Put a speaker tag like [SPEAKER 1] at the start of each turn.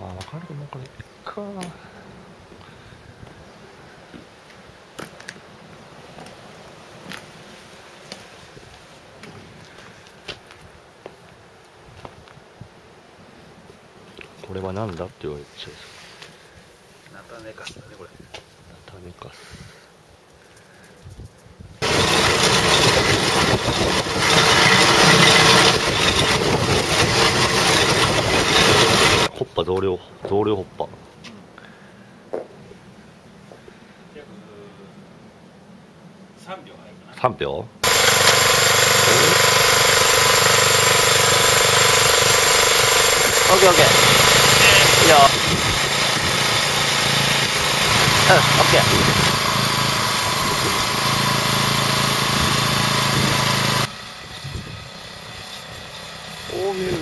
[SPEAKER 1] あ分かるけどもうこれか。これは何だって言われてちゃう。
[SPEAKER 2] ナタネカスだねこれ。
[SPEAKER 1] タネカスパ増量増量ホッパ、うん、
[SPEAKER 2] 約3秒？入る
[SPEAKER 1] オッケーオッケー。いいよ。うん、オッケー。おお、見える。